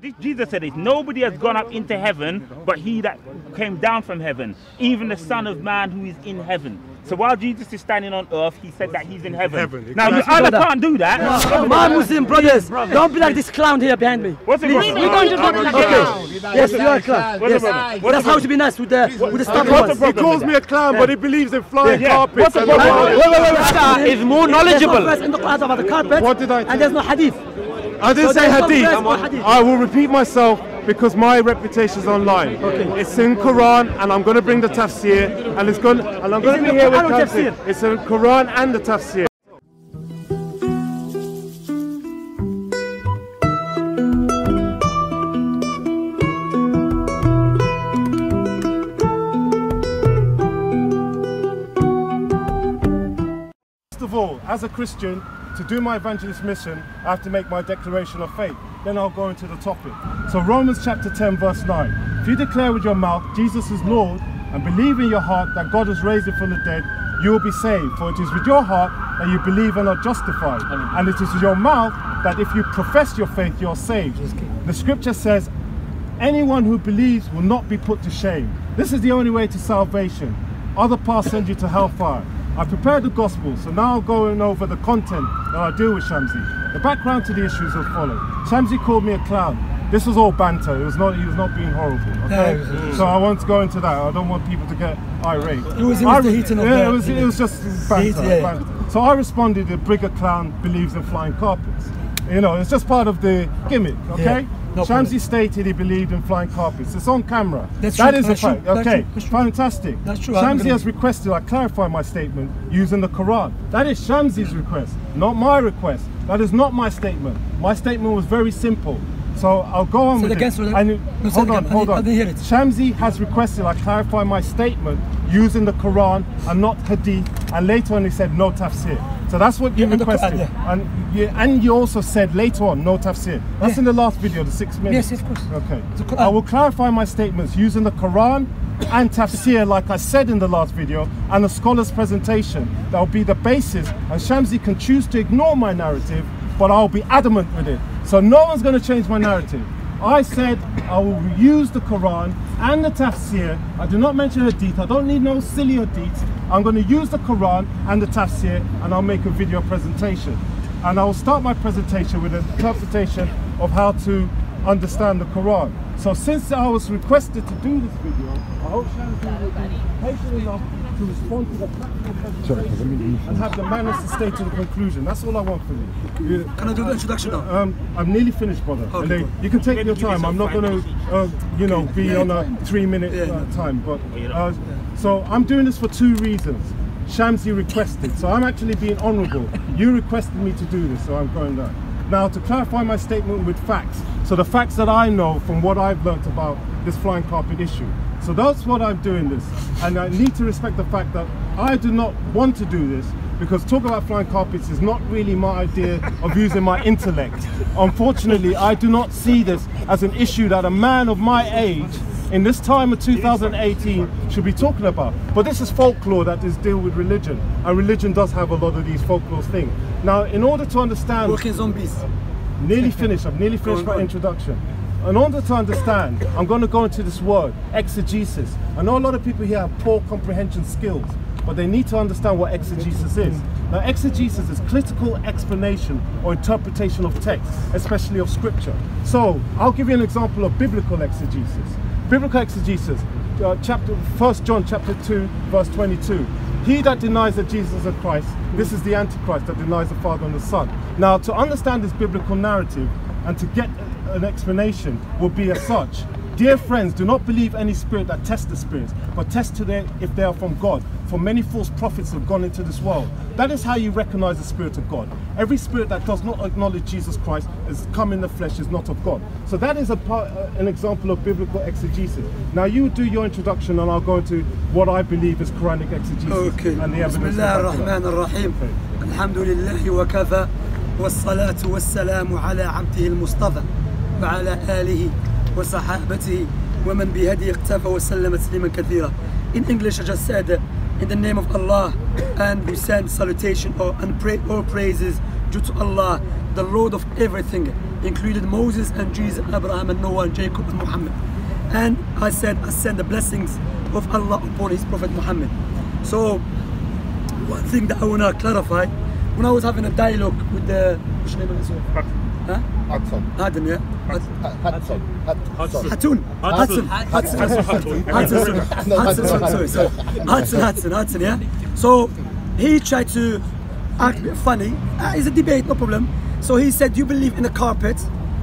This- Jesus said it. Nobody has gone up into heaven but he that came down from heaven, even the Son of Man who is in heaven. So while Jesus is standing on earth, he said that he's in heaven. heaven. Now, you Exactly. Allah can't do that. My Muslim brothers, don't be like this clown here behind me. What's the Please. problem? We're going to talk like Okay. Yes, you are a clown. What's the Yes. problem? What's That's the how to be nice with the with the stubborn What's the ones. He calls me a clown, but he believes in flying Yeah. carpets. What's the and problem? all Wait, that. wait, wait, wait. is more knowledgeable. There's no verse in the Quran about the carpet. What did I And there's no hadith. I didn't So say hadith. hadith. I will repeat myself because my reputation is online. Okay. It's in Quran, and I'm going to bring the tafsir, and it's going, and I'm going in to be here with tafsir. tafsir? It's in Quran and the tafsir. First of all, as a Christian, to do my evangelist mission, I have to make my declaration of faith. Then I'll go into the topic. So Romans chapter 10 verse 9. If you declare with your mouth Jesus is Lord and believe in your heart that God has raised him from the dead, you will be saved. For it is with your heart that you believe and are justified. And it is with your mouth that if you profess your faith, you're saved. The scripture says, anyone who believes will not be put to shame. This is the only way to salvation. Other paths send you to hellfire. I prepared the gospel, so now going over the content that I deal with Shamsi. The background to the issues is as follows. Shamsi called me a clown. This was all banter. It was not. He was not being horrible. Okay. so I won't go into that. I don't want people to get irate. It was- it was I- heating yeah, it was. It was just banter. heat, yeah. banter. So I responded. The bigger clown believes in flying carpets. You know, it's just part of the gimmick. Okay. No Shamsi stated he believed in flying carpets. It's on camera. That's That true, is that's a fact. true, Okay, that's fantastic. That's true, Shamsi gonna- has requested I clarify my statement using the Quran. That is Shamsi's request, not my request. That is not my statement. My statement was very simple. So I'll go on Say with it again, it. say it And. No, hold on, hold on. didn't hear it. Shamsi has requested I clarify my statement using the Quran and not Hadith. And later on he said no tafsir. So that's what you Yeah, and requested. yeah. And you, and you also said later on no tafsir. That's Yeah. in the last video, the six minutes. Yes, of course. Okay. I uh, will clarify my statements using the Quran and tafsir, like I said in the last video, and the scholar's presentation. That will be the basis. And Shamsi can choose to ignore my narrative, but I'll be adamant with it. So no one's going to change my narrative. I said I will use the Quran and the tafsir. I do not mention hadith. I don't need no silly hadith. I'm going to use the Quran and the tafsir, and I'll make a video presentation. And I will start my presentation with an interpretation of how to understand the Quran. So since I was requested to do this video, I hope be patient enough to respond to the practical presentation and have the manners to stay to the conclusion. That's all I want from you. you Can I do the introduction now? um, I'm nearly finished, brother. Okay, And then you can take your time. I'm not going to, uh, you know, be on a three-minute uh, time. But uh, so I'm doing this for two reasons. Shamsi requested, so I'm actually being honourable. You requested me to do this, so I'm going there. Now, to clarify my statement with facts, so the facts that I know from what I've learnt about this flying carpet issue. So that's what I'm doing this, and I need to respect the fact that I do not want to do this because talk about flying carpets is not really my idea of using my intellect. Unfortunately, I do not see this as an issue that a man of my age in this time of 2018 should be talking about. But this is folklore that is deal with religion, and religion does have a lot of these folklore things. Now, in order to understand, Working zombies. nearly finished, I've nearly finished my introduction. In order to understand, I'm going to go into this word, exegesis. I know a lot of people here have poor comprehension skills, but they need to understand what exegesis is. Now, exegesis is critical explanation or interpretation of text, especially of scripture. So, I'll give you an example of biblical exegesis. Biblical exegesis, uh, chapter 1 John chapter 2, verse 22. He that denies that Jesus is Christ, this is the Antichrist that denies the Father and the Son. Now, to understand this biblical narrative and to get an explanation will be as such. Dear friends, do not believe any spirit that tests the spirits, but test today if they are from God, for many false prophets have gone into this world. That is how you recognize the spirit of God. Every spirit that does not acknowledge Jesus Christ has come in the flesh is not of God. So that is part, uh, an example of biblical exegesis. Now you do your introduction and I'll go into what I believe is Quranic exegesis okay. and the evidence. والصلاة والسلام على عبده المصطفى وعلى آله وصحابته ومن بهدي اقتفى وسلم تسليما كثيرا In English I just said in the name of Allah and we send salutation or and pray all praises due to Allah the Lord of everything included Moses and Jesus, Abraham and Noah and Jacob and Muhammad. And I said, I send the blessings of Allah upon His Prophet Muhammad. So, one thing that I want to clarify, when I was having a dialogue with the, what's your name of this one? Huh? Hudson. Adam, yeah? Hudson. Hudson. Hudson. Hudson. Hudson. Hudson. Hudson. Sorry, sorry. Hudson. Hudson. Hudson. Yeah. So he tried to act funny. Uh, it's a debate, no problem. So he said, "You believe in the carpet?"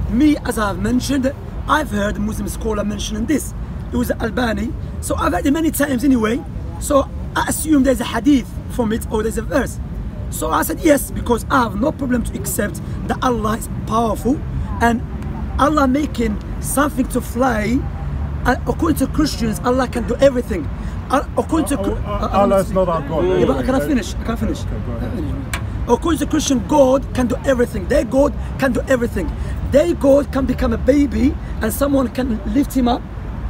Me, as I have mentioned, I've heard a Muslim scholar mentioning this. It was Albani. So I've heard it many times anyway. So I assume there's a hadith from it or there's a verse. So I said yes because I have no problem to accept that Allah is powerful and Allah making something to fly. uh, according to Christians, Allah can do everything. Uh, according to Oh, uh, uh, Allah is not our God. Yeah, but can I finish? Can I finish? ahead. According to Christian, God can do everything. Their God can do everything. Their God can become a baby and someone can lift him up.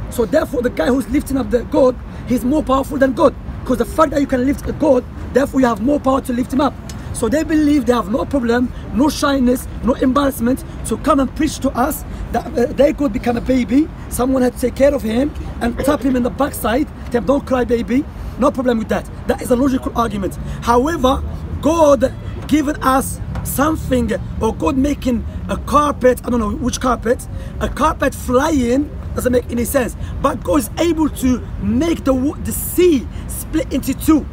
So therefore, the guy who's lifting up the God, he's more powerful than God. Because the fact that you can lift a God, therefore you have more power to lift him up. So they believe they have no problem, no shyness, no embarrassment to come and preach to us that uh, they could become a baby. Someone had to take care of him and tap him in the backside. Tell him, don't cry, baby. No problem with that. That is a logical argument. However, God given us something or God making a carpet, I don't know which carpet, a carpet flying doesn't make any sense. But God is able to make the, the sea split into two.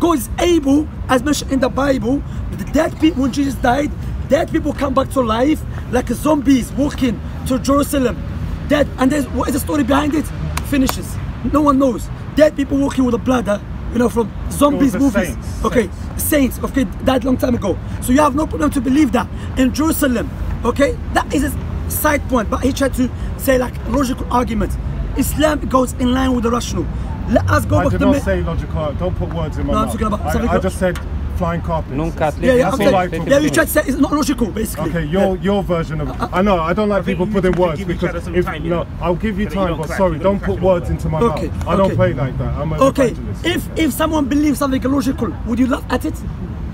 God is able, as mentioned in the Bible, the dead people when Jesus died, dead people come back to life like zombies walking to Jerusalem. Dead, and there's what is the story behind it? Finishes. No one knows. Dead people walking with a bladder, uh, you know, from zombies movies. saints. Okay, saints. Okay, died long time ago. So you have no problem to believe that in Jerusalem. Okay, that is a side point. But he tried to say like logical argument. Islam goes in line with the rational. Let us go I back did to not the say logical. Don't put words in my No, I'm mouth. talking about I, something I just said flying carpets. Nunca yeah, yeah, That's okay. all I can yeah, you do. tried to say it's not logical, basically. Okay, your Yeah. your version of I know I don't like think people you putting words give each because other some if time, no, know, I'll give you so that you time, but clash, sorry, don't don't put words into my Okay, mouth. I don't play like that. I'm an Okay, evangelist. if if someone believes something illogical, would you laugh at it?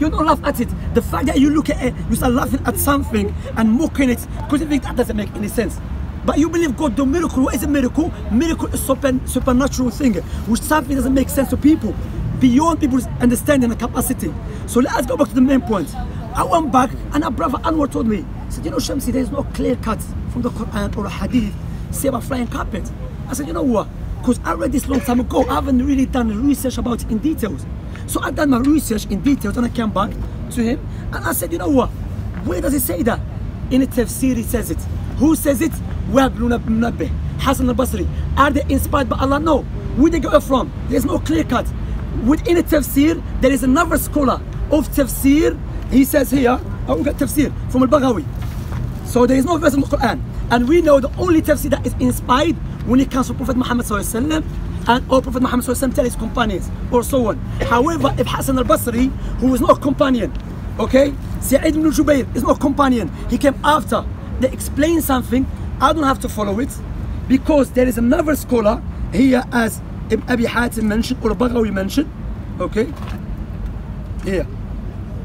You don't laugh at it. The fact that you look at it, you start laughing at something and mocking it because you think that doesn't make any sense. But you believe God do miracle. What is a miracle? Miracle is super, supernatural thing, which something doesn't make sense to people, beyond people's understanding and capacity. So let us go back to the main point. I went back and our brother Anwar told me, said, you know, Shamsi, there is no clear cut from the Quran or a hadith say about flying carpet. I said, you know what? Because I read this long time ago. I haven't really done research about it in details. So I done my research in details and I came back to him and I said, you know what? Where does it say that? In the tafsir it says it. Who says it? Wahb ibn Munabbih, Hassan al-Basri. Are they inspired by Allah? No. Where they get it from? There's no clear cut. Within a tafsir, there is another scholar of tafsir. He says here, I will get tafsir from al-Baghawi. So there is no verse in the Quran. And we know the only tafsir that is inspired when it comes to Prophet Muhammad and or Prophet Muhammad tell his companions or so on. However, if Hassan al-Basri, who is not a companion, okay, Sa'id ibn Jubayr is not a companion, he came after, they explain something, I don't have to follow it because there is another scholar here as Ibn Abi Hatim mentioned or Baghawi mentioned, okay, here.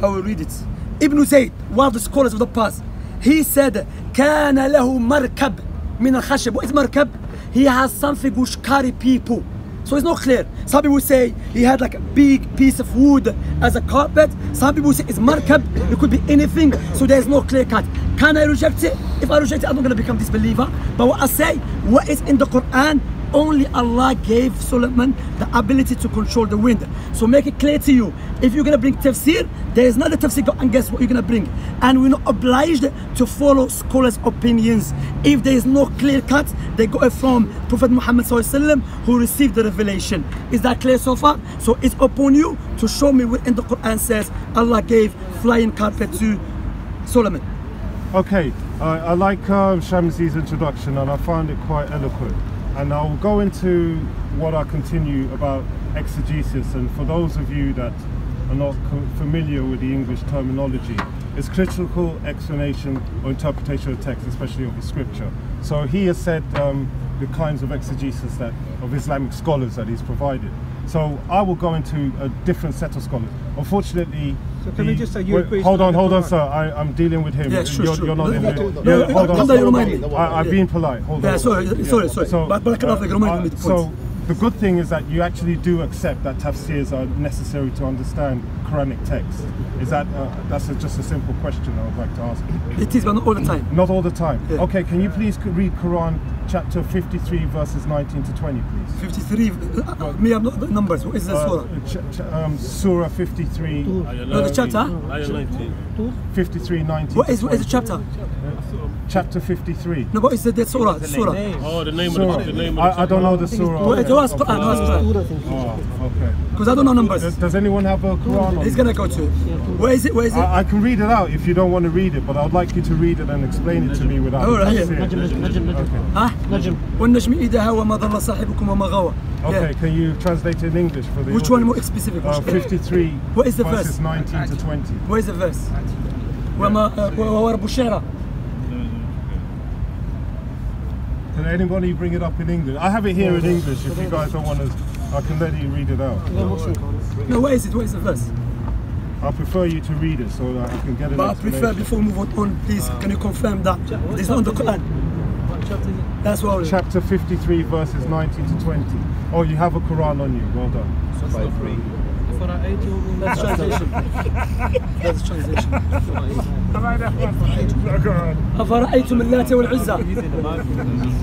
I will read it. Ibn Zayd, one of the scholars of the past, he said, كان له مركب من الخشب. What is مركب? He has something which carry people. So it's not clear. Some people say he had like a big piece of wood as a carpet. Some people say it's markab. It could be anything. So there's no clear cut. Can I reject it? If I reject it, I'm not going to become disbeliever. But what I say, what is in the Quran, only Allah gave Solomon the ability to control the wind. So make it clear to you, if you're gonna bring tafsir, there is not a tafsir, and guess what you're gonna bring. And we're not obliged to follow scholars' opinions. If there is no clear cut, they go from Prophet Muhammad who received the revelation. Is that clear so far? So it's upon you to show me where in the Quran says Allah gave flying carpet to Solomon. Okay, uh, I like um, Shamsi's introduction and I found it quite eloquent. And I'll go into what I continue about exegesis. And for those of you that are not familiar with the English terminology, it's critical explanation or interpretation of text, especially of the scripture. So he has said um, the kinds of exegesis that of Islamic scholars that he's provided. So I will go into a different set of scholars. Unfortunately, can we just say you Wait, hold on, hold on, sir. I, I'm dealing with him. Yeah, sure, you're, sure. you're not in No, the. no, yeah, no, hold no, on. no, you remind me. I, I've been polite. Hold Yeah, on. sorry, sorry, sorry. So, But- but uh, remind me uh, the so the good thing is that you actually do accept that tafsirs are necessary to understand Quranic text. Is that uh, that's a, just a simple question I would like to ask? It is, but not all the time. Not all the time. Yeah. Okay, can you please read Quran chapter 53 verses 19 to 20, please? 53, uh, me, I'm not the numbers. What is the surah? Uh, ch- ch- um, Surah 53, No, the chapter? 53, 19. What to is, what is the chapter? Chapter 53. No, what is the, the surah? The surah. Oh, the name Surah. of the, the name of I, I don't know the surah. Well, it was of- Quran, it was Oh, okay. Because I don't know numbers. does anyone have a Quran? He's gonna go to. Where is it? Where is it? I, I can read it out if you don't want to read it, but I'd like you to read it and explain it to me without All right, the yeah. tafsir. Okay. ها؟ والنجم إذا هوى ما ضل صاحبكم وما غوى. Okay, Yeah. can you translate it in English for the Which one more audience? specific? Uh, Which- 53 What is the verses verse? 19 to 20. Where is the verse? وما وهو رب الشعرى. Can anybody bring it up in English? I have it here in English. If you guys don't want to, I can let you read it out. No, where is it? Where is the verse? I prefer you to read it so that I can get an But I prefer explanation. before we move on, please, can you confirm that it is not the Quran? That's what. I- Chapter 53, verses 19 to 20. Oh, you have a Quran on you. Well done. That's translation. That's translation. أفرأيتم اللات والعزى.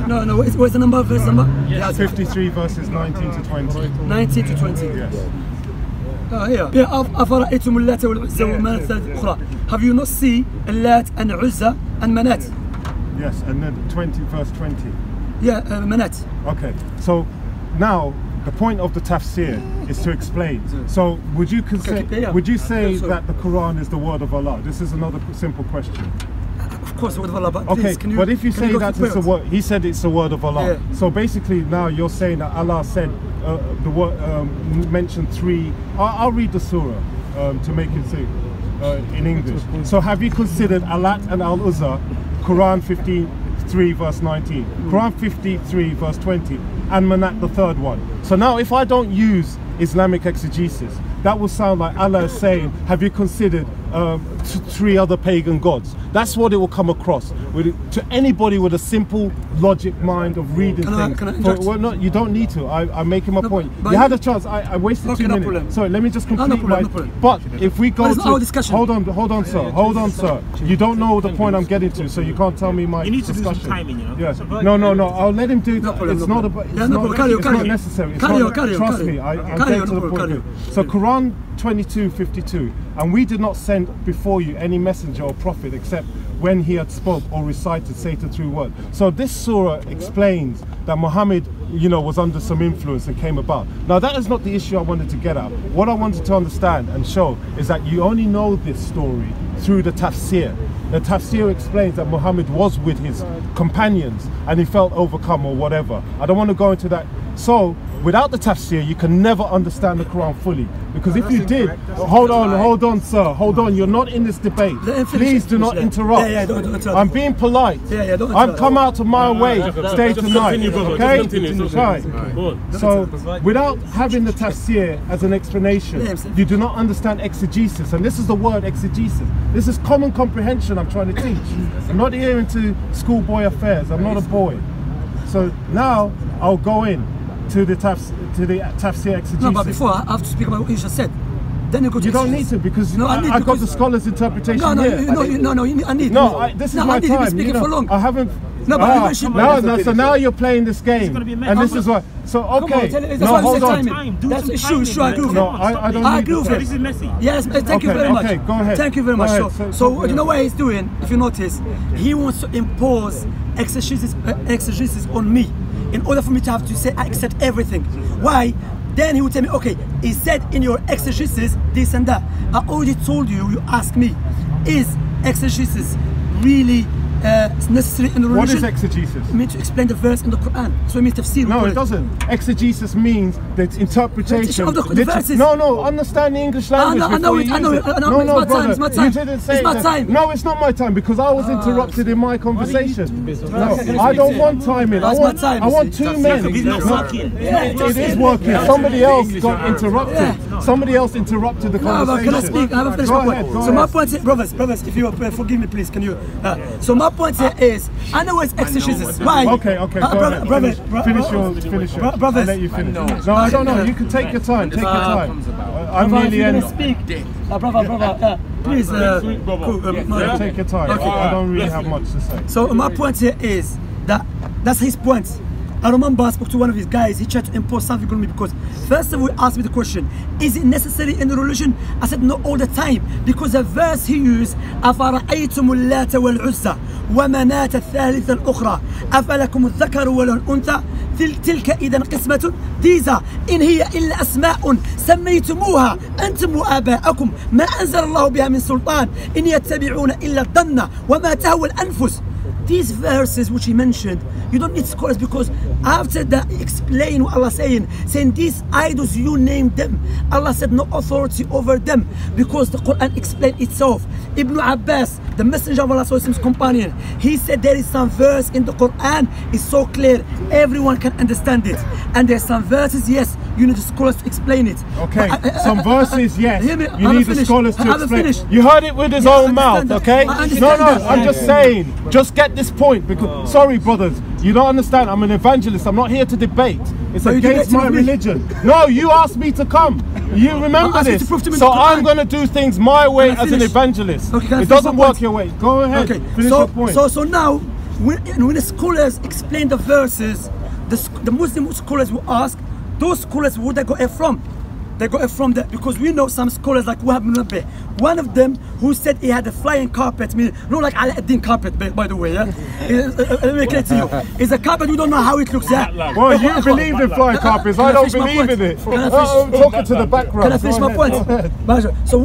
No, no. Where's, where's the number? Verse number? Yeah, 53 verses 19 to 20. 19 to 20. Yes. اه هي هي أف- أفرأيتم اللات والعزى ومناة الثالثة الأخرى Have you not seen اللات and عزى and منات Yes, and then 20, verse 20. Yeah, uh, minute. Okay, so now the point of the tafsir is to explain. So would you consider, would you uh, say that the Quran is the word of Allah? This is another simple question. Of course, word of Allah. But okay, can you, but if you say you that it's the word, he said it's the word of Allah. Yeah. So basically, now you're saying that Allah said uh, the word um, mentioned three. I'll, I'll, read the surah um, to make it say uh, in English. So have you considered Alat and Al Uzza Quran 53 verse 19, Quran 53 verse 20, and Manat the third one. So now if I don't use Islamic exegesis, that will sound like Allah is saying, have you considered um, t- three other pagan gods? That's what it will come across with to anybody with a simple logic mind of reading Can I- can I For- interrupt? well, no, you don't need to. I, I'm making my No, point. you had a chance. I, I wasted Okay, two no minutes. problem. Sorry, let me just No, no complete problem, my. no problem. But if we go to our discussion. hold on, hold on, sir, hold on, sir. You don't know the point I'm getting to, so you can't tell me my You need to do some discussion. timing, you know. Yes. No, no, no. I'll let him do that. problem, it's no not problem. about. It's Yeah, no not, problem. Carry it's carry not necessary. It's Carry not, carry trust carry me. on. I, I'm Carry getting on, to the point. here. So Quran 22:52, and we did not send before you any messenger or prophet except when he had spoke or recited Satan true word. So this surah explains that Muhammad, you know, was under some influence and came about. Now that is not the issue I wanted to get at. What I wanted to understand and show is that you only know this story through the tafsir. The tafsir explains that Muhammad was with his companions and he felt overcome or whatever. I don't want to go into that. So, without the tafsir, you can never understand the Quran fully. Because if you did, hold on, hold on, sir, hold on, you're not in this debate. Let him finish Please do not interrupt. Yeah, yeah, don't- don't. I'm being polite. Yeah, yeah, don't I've come out of my way just- to stay tonight. continue, brother, just Okay? continue. Right. So, without having the tafsir as an explanation, you do not understand exegesis. And this is the word exegesis. This is common comprehension I'm trying to teach. I'm not here into schoolboy affairs. I'm not a boy. So now I'll go in to the tafs to the tafsir exegesis. No, but before I have to speak about what you just said. Then you go to you don't need to because No, I I, need I got because- the scholar's interpretation No, no, here. you, no, you, no, no, you, I need. No, I, this is no, my I need. You've been speaking you know, for long. I haven't. No, but ah, you should- no, no. So now you're playing this game, gonna be a mess. and this is what. So Come on, okay, tell it- no, hold on. Time, do That's sure, sure, I agree with No. I, I don't I agree with time. This is messy. Yes, thank you very much. okay, go ahead. Thank you very Go much. ahead, So, so- so, so- you know what he's doing? If you notice, he wants to impose exegesis, uh, exegesis on me in order for me to have to say I accept everything. Why? Then he would tell me, okay, he said in your exegesis this and that. I already told you, you asked me, is exegesis really uh, it's necessary in the religion. What is exegesis? It means to explain the verse in the Quran. So it means tafsir. we No, call it doesn't. Exegesis means that interpretation. Of the- the verses. no, no, understand the English I language. know- I know before it, you I know use it, I know No, it. It's no, my time, brother, it's my time. You didn't say It's my that. time. No, it's not my time because I was interrupted in my conversation. No, I don't want timing. I That's my want, time, I want two men. It's No, working. it it is working. Somebody else got interrupted. Somebody else interrupted the No, conversation. can I speak? I haven't finished my point. so my point is, brothers, brothers, if you uh, forgive me, please, can you? Uh, so my point here is, I know it's exegesis. Why? Okay, okay, Uh, brother, brother, finish, bro- finish your, finish your. bro- brothers. I'll let you finish. No, I don't know. You can take your time. Take your time. Uh, I'm Brother, if nearly you're end. speak, uh, brother, brother, uh, please, uh, cool, uh, no, Take your time. I don't really have much to say. So my point here is that that's his point. I remember I spoke to one of his guys. He tried to impose something on me because first of all, he asked me the question: Is it necessary in religion? I said no, all the time because the verse he used: أفرأيتم اللات والعزى ومناة الثالثة الأخرى أفلكم الذكر ولا تلك إذا قسمة ديزا إن هي إلا أسماء سميتموها أنتم وآباءكم ما أنزل الله بها من سلطان إن يتبعون إلا الظن وما تهوى الأنفس these verses which he mentioned, you don't need scholars because after that explain what Allah saying, saying these idols you named them. Allah said no authority over them because the Quran explained itself. Ibn Abbas, the messenger of Allah's companion, he said there is some verse in the Quran is so clear, everyone can understand it. And there's some verses, yes, you need the scholars to explain it. Okay, But I- I- some verses, yes. Hear me, You I haven't need the finished. scholars I to explain. finished. You heard it with his Yeah, own mouth, that. okay? No, no, that. I'm just saying. Just get this point because, oh. sorry, brothers, you don't understand. I'm an evangelist. I'm not here to debate. It's So against my religion. No, you asked me to come. You remember I asked you to this. prove to me So I'm going to do things my way as an evangelist. Okay, it doesn't work point? your way. Go ahead. Okay, Finish so, your point. so so now when when the scholars explain the verses, the the Muslim scholars will ask, those scholars where they got it from? They got it from that because we know some scholars like Wahab Munabbih. One of them who said he had a flying carpet, meaning not like Aladdin carpet, by, by the way. Yeah? Let me explain to you. It's a carpet we don't know how it looks. Yeah. well, you believe in flying carpets. I Can don't finish believe in it. Can I finish- I'm talking to the background. Can I finish my point? Go ahead. Masha. So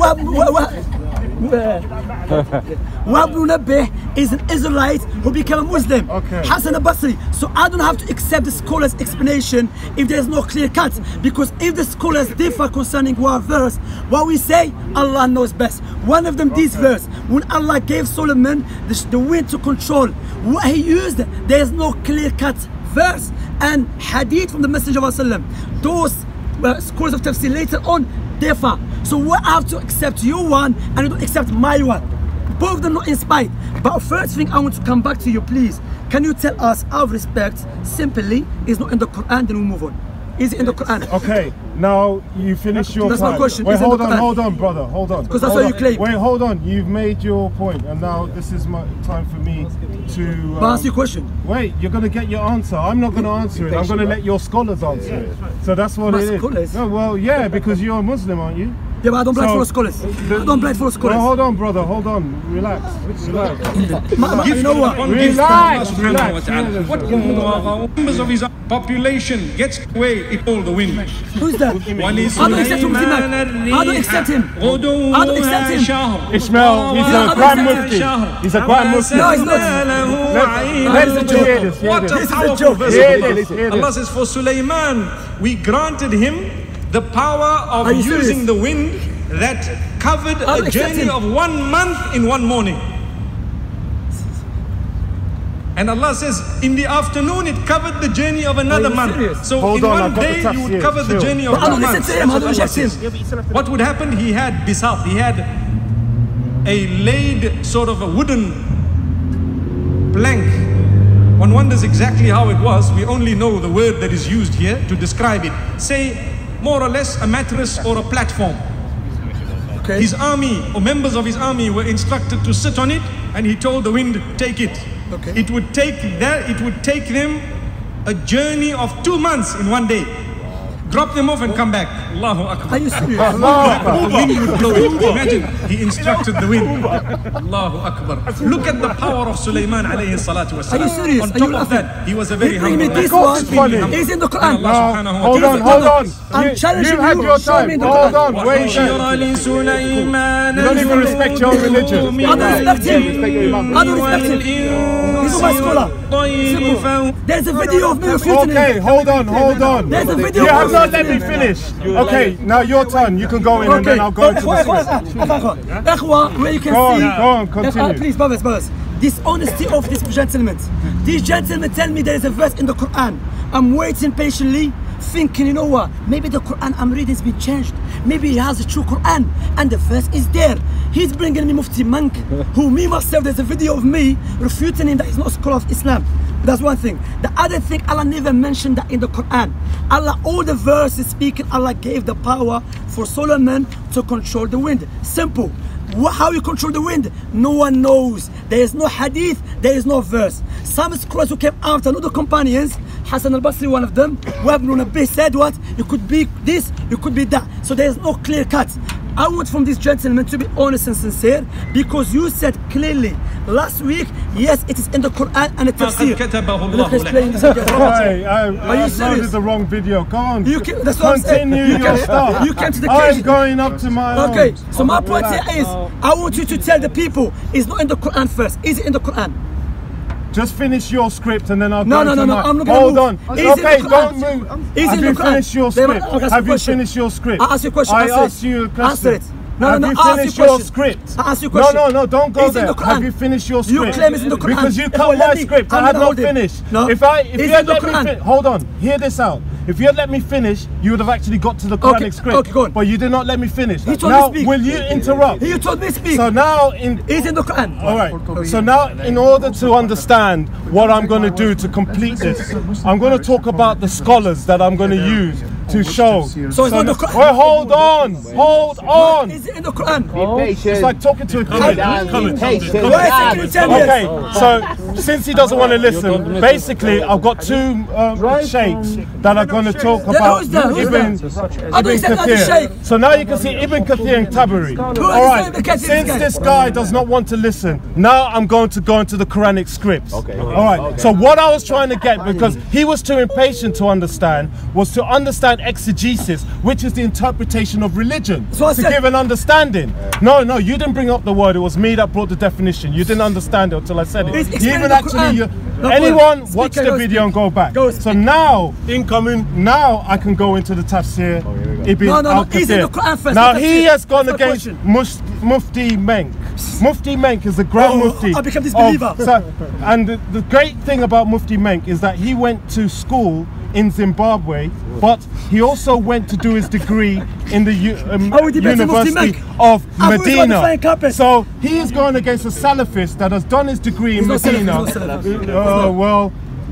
Wahab ibn Nabbih is an Israelite who became a Muslim. Okay. Hassan al-Basri. So I don't have to accept the scholar's explanation if there's no clear cut. Because if the scholars differ concerning one verse, what we say, Allah knows best. One of them, this verse, when Allah gave Solomon the, the wind to control, what he used, there's no clear cut verse and hadith from the Messenger of Allah. Those uh, scholars of tafsir later on differ. So we have to accept your one and you don't accept my one. Both of them not inspired. But first thing I want to come back to you, please. Can you tell us of respect, simply, is not in the Quran, then we move on. Is it in the Quran? Okay, now you finish your That's my question. Wait, Is hold on, hold on, brother, hold on. 'Cause that's what you on. claim. Wait, hold on. You've made your point, and now this is my time for me to. But um, ask your question. Wait, you're gonna get your answer. I'm not gonna answer it. I'm gonna let your scholars answer it. So that's what My it is. scholars? No, well, yeah, because you're a Muslim, aren't you? Yeah, but I don't blind So- follow scholars. Uh, I don't blind follow scholars. Well, hold on, brother. Hold on. Relax. Relax. Ma- ma- you know what? Relax. subhanahu Relax. What members of his population gets away, he called the wind. Who's that? I don't accept him. I don't accept him. I don't accept him. Ismail, he's Yeah, a I grand don't mufti. accept He's a grand mufti. No, he's not. Let's listen to hear this. Hear What this. a This is a powerful joke. verse Hear of Allah. this, hear this. Allah says, For Sulaiman, we granted him the power of Are using serious? the wind that covered I'll a accept journey of one month in one morning. And Allah says, in the afternoon it covered the journey of another month. serious? So Hold in on, one I've got the day you would tafsir, cover the journey of But I two months. listen to him. I That's don't what Allah says. What would happen? He had bisat. He had a laid sort of a wooden plank. One wonders exactly how it was. We only know the word that is used here to describe it. Say, more or less, a mattress or a platform. Okay. His army or members of his army were instructed to sit on it, and he told the wind, "Take it." Okay. It would take that. It would take them a journey of two months in one day. Drop them off and come back. Allahu Akbar. Are you serious? the wind would blow it. Imagine, he instructed the wind. Allahu Akbar. Look at the power of Sulaiman alayhi salatu wasalam. Are you serious? On top of laughing? that, he was a very humble man. This one is in the Quran. No. Hold on, hold on. I'm challenging you. Have your time. Hold on, wait. You don't even respect your religion. I don't respect him. I don't respect him. He's my scholar. There's a video of me refuting Okay, hold on, hold on. There's a video You have not let me finish. Okay, now your turn. You can go in and then I'll go into the Ikhwa, where you can Go on, see. go on, continue. Please, brothers, brothers. Dishonesty of this gentleman. These gentlemen tell me there is a verse in the Quran. I'm waiting patiently, thinking, you know what? Maybe the Quran I'm reading has been changed. Maybe he has a true Quran, and the verse is there. He's bringing me Mufti Menk, who me myself, there's a video of me refuting him that he's not a scholar of Islam. That's one thing. The other thing, Allah never mentioned that in the Quran. Allah, all the verses speaking, Allah gave the power for Solomon to control the wind. Simple. How you control the wind? No one knows. There is no hadith, there is no verse. Some scholars who came after, another companions, Hassan al-Basri, one of them, Wahb ibn said what? You could be this, you could be that. So there is no clear cut. I want from this gentleman to be honest and sincere because you said clearly last week, yes, it is in the Quran and the tafsir. hey, I, I, Are you serious? the wrong video. Go on. You can, that's what Continue I'm saying. your stuff. You came to the case. I'm going up to my Okay, own. so my point here is, I want you to tell the people, it's not in the Quran first. Is it in the Quran? Just finish your script and then I'll No, go no, no, no, I'm not gonna Hold on. Okay, the don't move. Have you finished your script? Have you finished your script? I asked you a question, I asked you a question. Answer it. No, Have no, you no, finished you your script? I asked you a question. no, no, no, don't go Is it in there. the Have you finished your script? You claim it's in the Quran. Because you cut well, my me- script. I'm I had not finished. No. If I, if Is you had let me Quran? fin- hold on, hear this out. If you had let me finish, you would have actually got to the Quranic Okay, script. okay, go on. But you did not let me finish. He told me now, speak. will you interrupt? You told me to speak. So now, in Is in the Quran? all right. So now, in order to understand what I'm going to do to complete this, I'm going to talk about the scholars that I'm going to use to show. So it's not the Quran. Wait, hold on, hold on. Is it in the Quran? Be patient. It's like talking to a kid. Why is it can you tell me? Okay, so since he doesn't want to listen, basically I've got two um, sheikhs that are going to talk Yeah, about who's that? Who's Ibn, that? I don't Ibn say that is Kathir. So now you can see Ibn Kathir and Tabari. All right, Ibn Kathir, this since this guy does not want to listen, now I'm going to go into the Quranic scripts. Okay. All right. So what I was trying to get, because he was too impatient to understand, was to understand exegesis, which is the interpretation of religion, So I to give an understanding. No, no, you didn't bring up the word. It was me that brought the definition. You didn't understand it until I said it. It's You even actually, you, anyone speak, watch go the speak. video and go back. Go so speak. now, incoming, now I can go into the tafsir. Ibn No, no, no, he's in the Quran first, Now he has gone That's against question. Mus- Mufti Menk. Mufti Menk is the Grand Oh, Mufti. I become disbeliever. of- so- and the, the great thing about Mufti Menk is that he went to school in Zimbabwe, but he also went to do his degree in the um, he debated Mufti University of I thought he was on the Medina. So he is going against a Salafist that has done his degree in Medina. Oh well.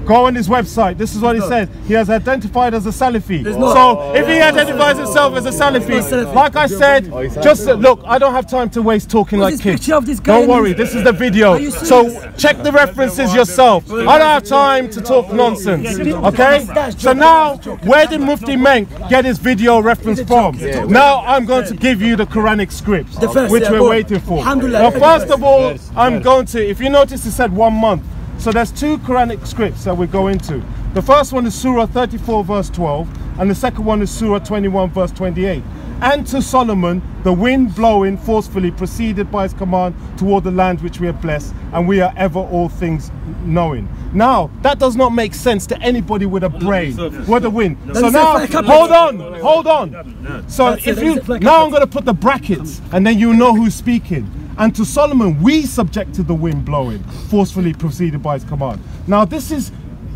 Go on his website. This is what he says. He has identified as a Salafi. So if he identifies himself as a Salafi, like I said, just uh, look. I don't have time to waste talking like this kids. picture of this guy Don't worry. This is the video. So check the references yourself. I don't have time to talk nonsense. Okay. So now, where did Mufti Menk get his video reference from? Now I'm going to give you the Quranic scripts, first, which we're waiting for. Now, first of all, I'm going to. If you notice, it said one month. So there's two Quranic scripts that we go into. The first one is Surah 34 verse 12 and the second one is Surah 21 verse 28. And to Solomon, the wind blowing forcefully proceeded by his command toward the land which we have blessed, and we are ever all things knowing. Now, that does not make sense to anybody with a brain. With the wind. So now, hold on, hold on. So if you now I'm going to put the brackets, and then you know who's speaking. And to Solomon, we subjected the wind blowing, forcefully proceeded by his command. Now, this is,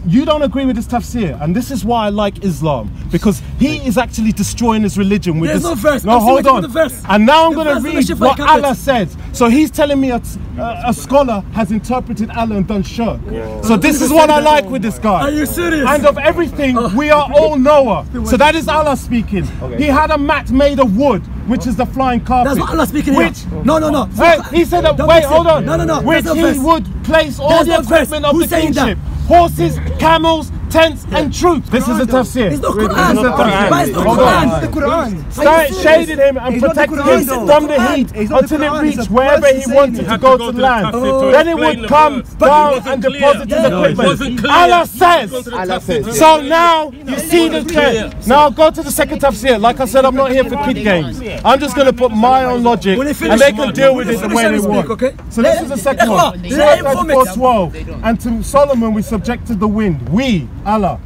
you don't agree with this tafsir, and this is why I like Islam, because he is actually destroying his religion with There's this. no verse. No, hold on. And now I'm going to read what. Allah says. So he's telling me a, a, a scholar has interpreted Allah and done shirk. So this is what I like with this guy. Are you serious? And of everything, we are all Noah. So that is Allah speaking. He had a mat made of wood, which is the flying carpet. That's what Allah speaking Which, here. No, no, no. Hey, he said that, wait, hold on. No, no, no. Which he verse. would place all There's the verse. equipment of Who's the kingship. Horses, camels, tense and truth. This is a tafsir. It's not This Quran. is a tafsir. But it's not Hold on. Quran. The Quran. Start shading him and It's not the protecting Quran, him though. from the Quran. heat It's not the until Quran, it it's reached a wherever verse he saying wanted it. to had go to to go to the land. tafsir to Then it explain would the come verse. But it down wasn't and clear. deposit his No, it equipment. wasn't clear. Allah says. Allah says. So now you see the clear. Now go to the second tafsir. Like I said, I'm not here for kid games. I'm just going to put my own logic When he and finish- they can deal with when it he the way finish, they let me want. speak, okay? So this Let- is the second let- one. let him Surah vomit. 34, 12. And to Solomon we subjected the wind. We, Allah.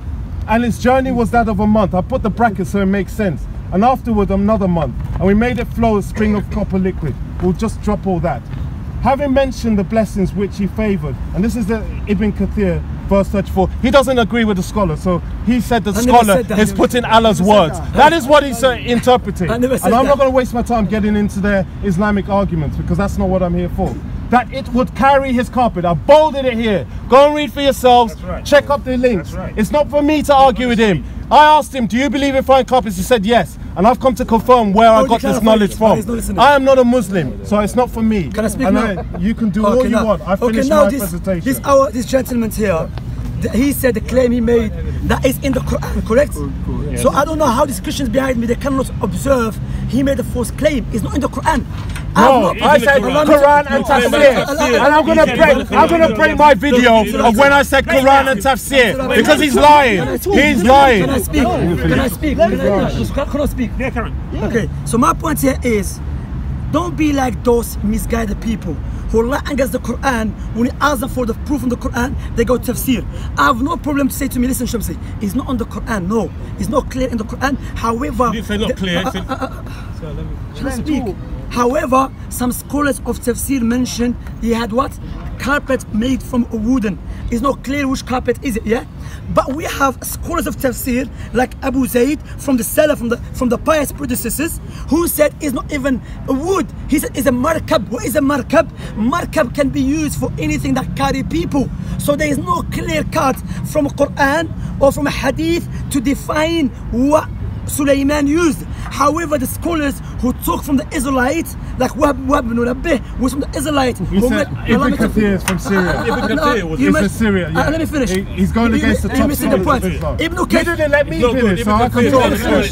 And its journey was that of a month. I put the bracket so it makes sense. And afterward another month. And we made it flow a string of copper liquid. We'll just drop all that. Having mentioned the blessings which he favored, and this is the Ibn Kathir, verse 34. He doesn't agree with the scholar, so he said the I scholar said that. is putting Allah's words. That is what he's uh, interpreting. And I'm that. not going to waste my time getting into their Islamic arguments because that's not what I'm here for. That it would carry his carpet. I bolded it here. Go and read for yourselves. right. Check up the links. Right. It's not for me to argue with him. I asked him, Do you believe in flying carpets? He said yes. And I've come to confirm where I Oh, got this knowledge it, but he's not from. I am not a Muslim, so it's not for me. Can I speak and now? I- you can do all you now- want. I okay, now my this, presentation. This our this gentleman here, th- he said the claim he made that is in the Quran, uh, correct? So I don't know how these Christians behind me they cannot observe he made a false claim. It's not in the Quran. No, I'm not- I said Allow me to- Quran and Allow Tafsir, and I'm gonna break. I'm gonna break my video of when I said Quran and Tafsir because he's lying. He's lying. Can I speak? Can I speak? Can I, can, can I speak? Yeah, Karen. Okay, so my point here is don't be like those misguided people who lie against the Quran. When you ask them for the proof from the Quran, they go to tafsir. I have no problem to say to me, listen, Shamsi, it's not on the Quran. No, it's not clear in the Quran. However, You didn't say not the- clear. you uh, said- Can I speak? However, some scholars of tafsir mentioned he had what? Carpet made from wooden. It's not clear which carpet is it, yeah? But we have scholars of tafsir like Abu Zaid from the Salaf, from the from the pious predecessors, who said it's not even wood. He said it's a markab. What is a markab? Markab can be used for anything that carry people. So there is no clear cut from Quran or from a hadith to define what Sulaiman used. However, the scholars who took from the Israelites, like Wahb, Wahb ibn Rabbih, was from the Israelites. He who said made- Ibn me Kathir is from Syria. Ibn Kathir was- you He's from Syria, Uh, yeah. let me finish. He- he's going You- against the you're top missing the scholars point. of Islam. Ibn You Kathir. didn't let me It's not good. finish, so I can Kathir, talk.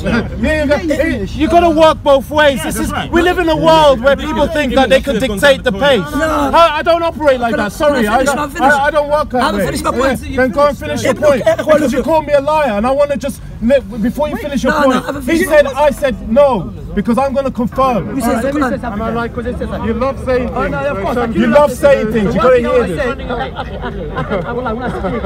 let me you- You gotta work both ways. This is right. we live in a world where people think that they can dictate the pace. I, I don't operate like that. Sorry, I I, don't- I'll finish. I, I don't work I that haven't finished my point. Then go and finish your point because you called me a liar, and I want to just let- before you finish your no, no, point. haven't he said I said no because I'm going to confirm. You said the Quran. Am I right? You love saying things. no, of course, you love saying things. You gotta hear this. I will, I will not speak.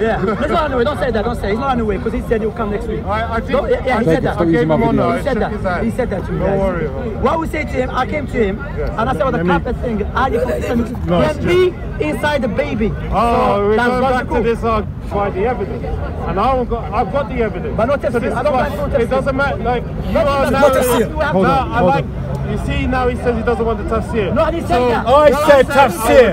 Yeah, it's not anyway. Don't say that. Don't say. It's not anyway because he said he'll come next week. I, I think, No, yeah, yeah, he I said that. I gave him honor. He said that. He said that to me. Don't worry. What we say to him, I came to him and I said, well, the Let me- carpet thing, I didn't No, be inside the baby. Oh, we're going back to this uh, by the evidence, and I've got, I've got the evidence. But not so this I don't like it doesn't matter. Like you are tafsir. now. Not tafsir. Hold on, I like. You see now he says he doesn't want the tafsir. No, I didn't say so, that. I No, said I said-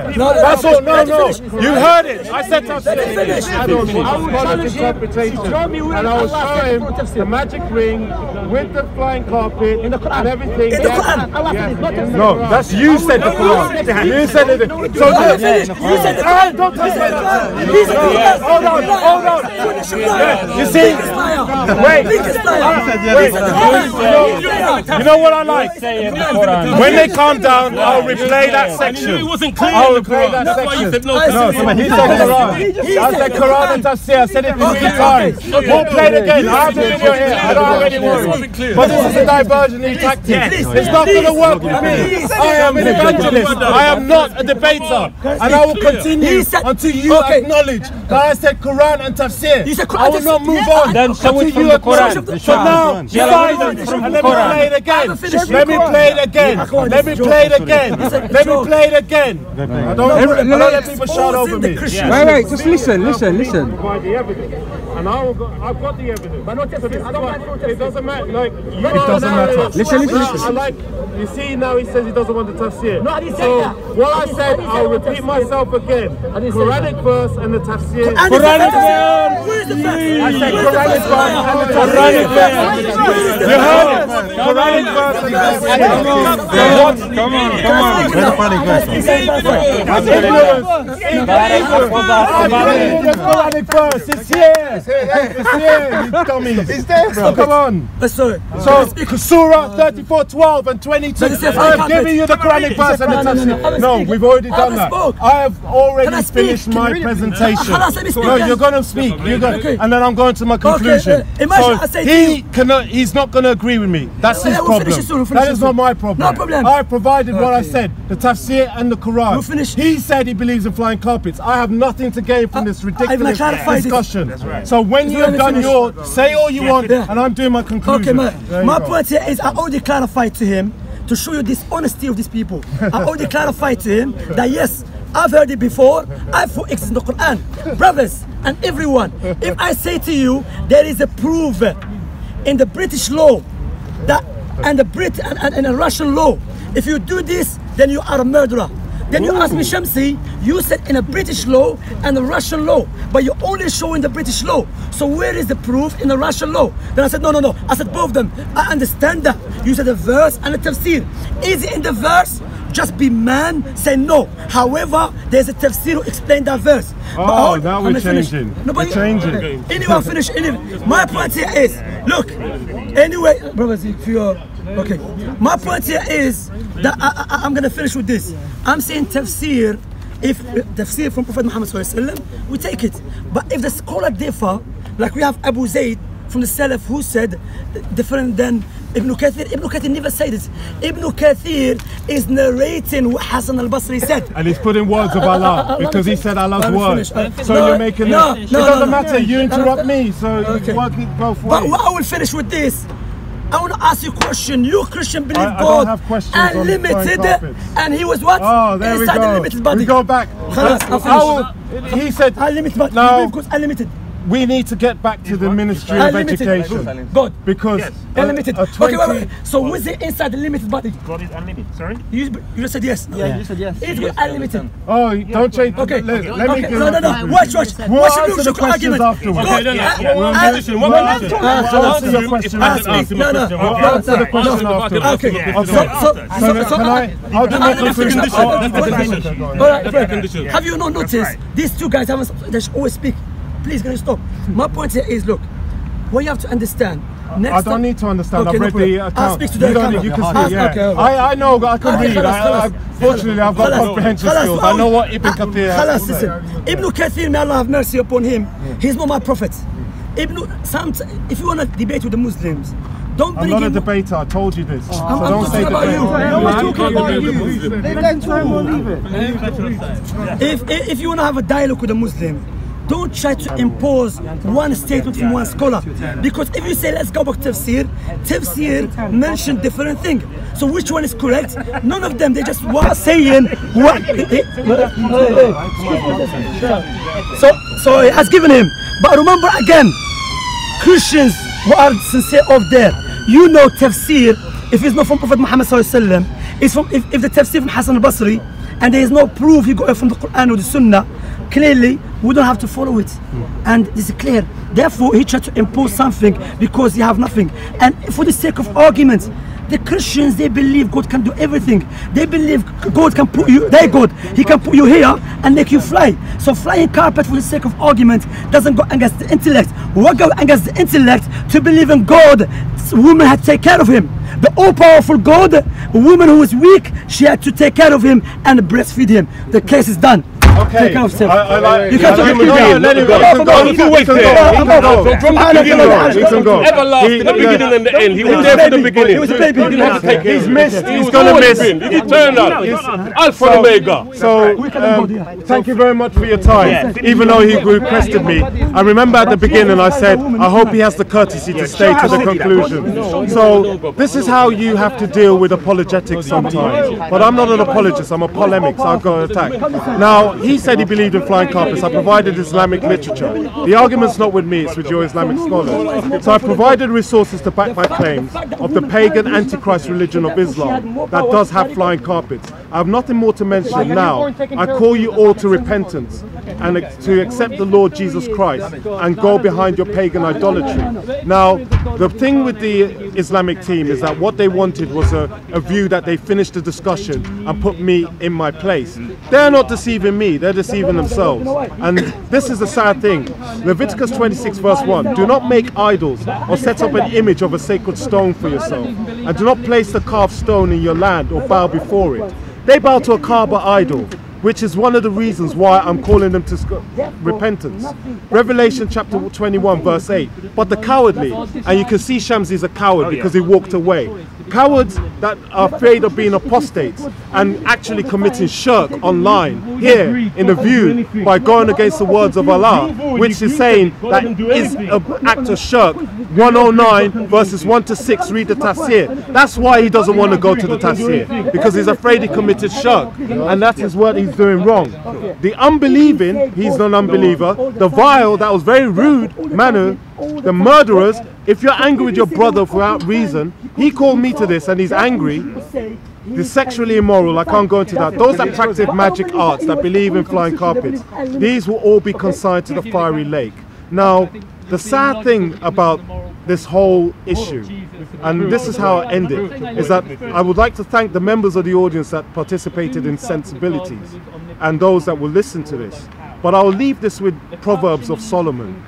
tafsir. No, no, That's no, all. No, no. You heard it. I said tafsir. Let me finish. I don't need I will challenge him interpretation. to show me where And I will Allah show said him tafsir. the magic ring with the flying carpet In the Quran. and everything. In the Yes. Quran. Allah said it's not tafsir. No, that's you said the Quran. You said it. So Let me finish. You said the Ah, don't touch it. Quran. He said the Quran. Hold on, hold on. Finish your liar. You see? Biggest liar. Wait. Biggest liar. Wait. He said the Quran. You know what I like? When they calm down, I'll replay that And you it section. wasn't clear I'll the replay that That's why you section. no. I No, tafsir. he said Quran. I said said the Quran and Tafsir. I said it three times. We'll play it again. I have the video here. I don't have any It worries. But this is a diversionary tactic. It's not going to work with me. I am an evangelist. I am not a debater. And I will continue until you acknowledge that I said Quran and Tafsir. You said Quran I will not Tafsir. move Yeah, on then until you acknowledge. So now, silence. And let me play it again. Let me play it again. Let me play it again. Let me play it again. I don't, I don't let people shout over me. Wait, wait, just listen, listen, listen. Provide the evidence, and I will go, I've got the evidence. But not just this. It doesn't matter. Like it doesn't matter. Listen, listen, Now, listen. I like. You see now he says he doesn't want the tafsir. No, I didn't say so that. what I I, didn't- I said, didn't I'll repeat tafsir. myself again. Quranic verse and the tafsir. Quranic verse. Where's the facts? I said Quranic verse and the Where's the Quranic verse. You heard it. Quranic verse and tafsir. Come on, come on. The Quranic verse, it's here. It's here, you dummies. It's there. So come on. Uh, sorry. So, Surah 34, 12 and 22. But it's a I'm fine giving you the Quranic verse and the tafsir. I'm No, speaking. we've already I done haven't that. spoke. I have Can already I speak? finished Can my you read it? presentation. Khalas, let me speak No, then. you're going to speak. You're gonna, Okay. And then I'm going to my conclusion. uh, imagine I so say to he you- cannot, he's not going to agree with me. That's Yeah, his we'll problem. finish soon, we'll finish That it is soon. not my problem. No problem. I provided what I said, the tafsir and the Quran. We'll finish- He said he believes in flying carpets. I have nothing to gain from Uh, this I've ridiculous clarified it. discussion. So when So you have done finish. your, say all you want, Yeah. and I'm doing my conclusion. Okay, man. My point here is I already clarified to him to show you this honesty of these people. I already clarified to him that yes, I've heard it before. I thought it's in the Quran. Brothers and everyone, if I say to you there is a proof in the British law that and the Brit and, and, and the Russian law, if you do this, then you are a murderer. Then you ask me, Shamsi, you said in a British law and the Russian law, but you're only showing the British law. So where is the proof in the Russian law? Then I said, no, no, no. I said both of them. I understand that. You said the verse and the tafsir. Is it in the verse? Just be man, say no. However, there's a tafsir to explain that verse. Oh, but Oh, hold- now we're changing. No, We're changing. Anyway, finish. Anyway, my point here is, look, anyway, brothers, if you're, okay. My point here is that I, I, I'm gonna finish with this. I'm saying tafsir, if tafsir from Prophet Muhammad Wasallam, we take it. But if the scholar differ, like we have Abu Zayd from the Salaf who said different than Ibn Kathir. Ibn Kathir never said this. Ibn Kathir is narrating what Hassan al-Basri said. And he's putting words of Allah because he said Allah's Let me word. Uh, So no, you're making no, it. no, it no, doesn't matter. You interrupt me, so Okay. you work both But ways. what I will finish with this. I want to ask you a question. You Christian believe I- I God have questions unlimited, and he was what? Oh, there we Inside go. the limited body. We go back. I will- he said, Unlimited body. Now- No, because unlimited. We need to get back to the Ministry of Unlimited. Education. God. Because Yes. a- Unlimited. a okay, wait, 20 wait, wait. So what's it inside the limited body? God is unlimited. Sorry? You, you just said yes. Yeah, you said yes. It's got unlimited. Oh, don't change. Okay. Let, let me okay. give No, my no, no. conclusion. Watch, watch. We'll Watch answer the the logical questions argument. afterwards. God, Okay, then, uh, yeah, one uh, position, We'll one answer, position. we'll Uh, answer your If question I ask can me. answer No, my no. question, We'll okay. answer the question No. afterwards. Okay. Yeah. So, so, So, so, so, can I? I'll do my that's the conclusion. condition. That's the okay. condition. Go on. All right, Fred. condition. Have you not That's noticed right. these two guys haven't? They should always speak. Please, can you stop? My point here is, look, what you have to understand. Next I don't time- need to understand. Okay, I've read problem. the I'll speak to the you, don't, account. you can I'll- speak. Yeah. okay, okay. I, I know. I can read. I, I, fortunately, I've got Khalas, comprehension skills. I know what Ibn Kathir Khalas, has. listen. Ibn Kathir, may Allah have mercy upon him. He's not my prophet. Ibn, some, if you want to debate with the Muslims, don't I'm bring not a debater. I told you this. So I'm don't talking say about debate. you. No one's talking about you. They let time or leave it. If, if if you want to have a dialogue with a Muslim, don't try to impose one statement from one scholar. Because if you say, let's go back to tafsir, tafsir mentioned different thing. So which one is correct? None of them, they just were saying what. So, so he has given him. But remember again, Christians who are sincere of there, you know tafsir, if it's not from Prophet Muhammad it's from if, if the tafsir from Hassan al-Basri, and there is no proof he got it from the Quran or the Sunnah, clearly we don't have to follow it. And is clear. Therefore, he tried to impose something because he have nothing. And for the sake of argument, the Christians they believe God can do everything. They believe God can put you, they God, He can put you here and make you fly. So flying carpet for the sake of argument doesn't go against the intellect. What go against the intellect to believe in God, woman had to take care of him. The all-powerful God, a woman who is weak, she had to take care of him and breastfeed him. The case is done. Okay. Take care of yourself. I, I like. You can't I talk like- to let him go. He can no, go. no, He no, can wait go. there. He go. from the beginning, go. He can go. Everlasting, the beginning and the end. He was there from the beginning. He was a baby. He didn't have to take He's missed. He's He's gonna always miss. been. He's eternal. Alpha and Omega. So, um, thank you very much for your time. Even though he requested me, I remember at the beginning I said, I hope he has the courtesy to stay to the conclusion. So, this is how you have to deal with apologetics sometimes. But I'm not an apologist, I'm a polemic, I've got to attack. Now, he said he believed in flying carpets. I provided Islamic literature. The argument's not with me, it's with your Islamic scholars. So, I provided resources to back my claims of the pagan antichrist religion of Islam that does have flying carpets. I have nothing more to mention now. I call you all to repentance and to accept the Lord Jesus Christ and go behind your pagan idolatry. Now, the thing with the Islamic team is that what they wanted was a, a view that they finished the discussion and put me in my place. They're not deceiving me, they're deceiving themselves. And this is the sad thing. Leviticus 26, verse 1 Do not make idols or set up an image of a sacred stone for yourself, and do not place the carved stone in your land or bow before it. They bow to a Kaaba idol, which is one of the reasons why I'm calling them to repentance. Revelation chapter 21, verse 8. But the cowardly, and you can see Shamsi is a coward oh, because he walked away. Cowards that are afraid of being apostates and actually committing shirk online here in the view by going against the words of Allah, which is saying that is an act of shirk. 109 verses 1 to 6, read the tafsir. That's why he doesn't want to go to the tafsir because he's afraid he committed shirk, and that is what he's doing wrong. The unbelieving, he's an unbeliever. The vile, that was very rude manner. The murderers, if you're angry with your brother without reason, he called me to this and he's angry. The sexually immoral, I can't go into that. Those that practice magic arts, that believe in flying carpets, these will all be consigned to the fiery lake. Now, the sad thing about this whole issue, and this is how I end it, is that I would like to thank the members of the audience that participated in sensibilities and those that will listen to this. But I'll leave this with Proverbs of Solomon.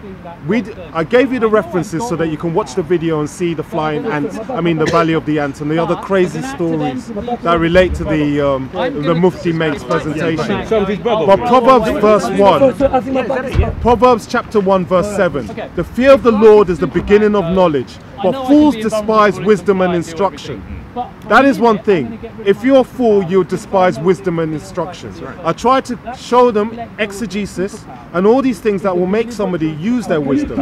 We, I gave you the references so that you. can watch the video and see the flying ants, I mean the Valley of the Ants and the other crazy stories that relate to the, um, the Mufti Menk's presentation. But Proverbs verse 1, Proverbs chapter 1 verse 7, the fear of the Lord is the beginning of knowledge, but fools despise wisdom and instruction. That is one thing. If you're a fool, you'll despise wisdom and instruction. I try to show them exegesis and all these things that will make somebody use their wisdom.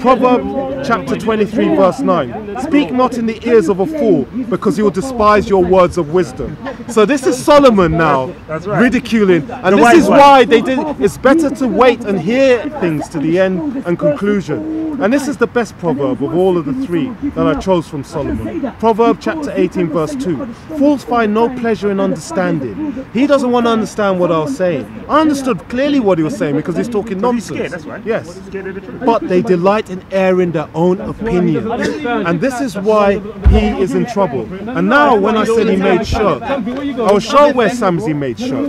Proverb chapter 23, verse 9. Speak not in the ears of a fool, because he will despise your words of wisdom. So this is Solomon now ridiculing. And this is why they did it's better to wait and hear things to the end and conclusion. And this is the best proverb of all of the three that I chose from Solomon. Proverb chapter 18, verse 2. Fools find no pleasure in understanding. He doesn't want to understand what I was saying. I understood clearly what he was saying because he's talking nonsense. that's right. Yes. But they delight in airing their own opinion. And this is why he is in trouble. And now, when I said he made sure, I will show where Shamsi made sure.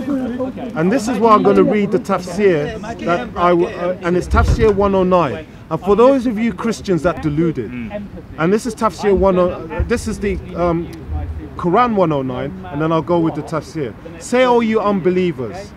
And this is why I'm going to read the tafsir that I uh, and it's tafsir 109. And for those of you Christians that deluded, and this is tafsir 10, this is the um, Quran 109, and then I'll go with the tafsir. Say, all you unbelievers,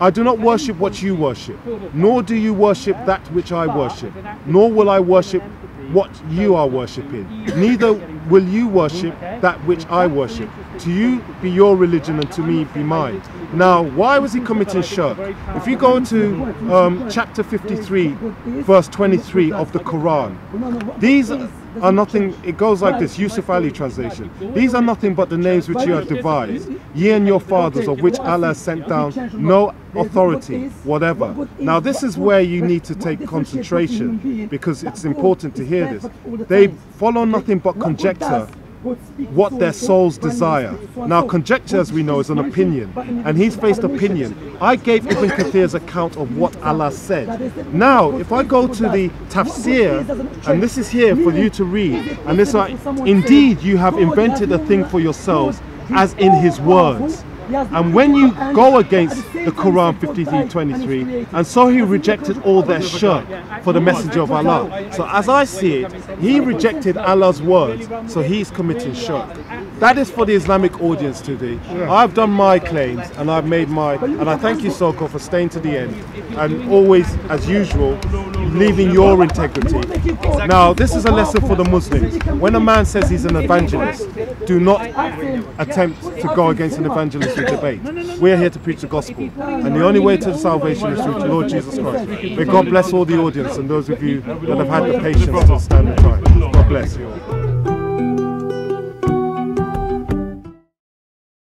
I do not worship what you worship, nor do you worship that which I worship, nor will I worship what you are worshipping. Neither will you worship that which I worship. To you be your religion, and to me be mine. Now, why was he committing shirk? If you go to um, chapter 53, verse 23 of the Quran, these are nothing, it goes like this Yusuf Ali translation. These are nothing but the names which you have devised, ye and your fathers, of which Allah sent down no authority, whatever. Now, this is where you need to take concentration because it's important to hear this. They follow nothing but conjecture what their souls desire. Now, conjecture, as we know, is an opinion, and he's faced opinion. I gave Ibn Kathir's account of what Allah said. Now, if I go to the tafsir, and this is here for you to read, and this indeed, you have invented a thing for yourselves, as in His words. And when you go against the Quran 53:23, and so he rejected all their shirk for the messenger of Allah. So as I see it, he rejected Allah's words, so he's committing shirk. That is for the Islamic audience today. I've done my claims and I've made my, and I thank you, SOCO, for staying to the end and always, as usual, leaving your integrity. Now, this is a lesson for the Muslims. When a man says he's an evangelist, do not attempt to go against an evangelist debate. We're here to preach the gospel, and the only way to salvation is through the Lord Jesus Christ. May God bless all the audience and those of you that have had the patience to stand the time. God bless you all.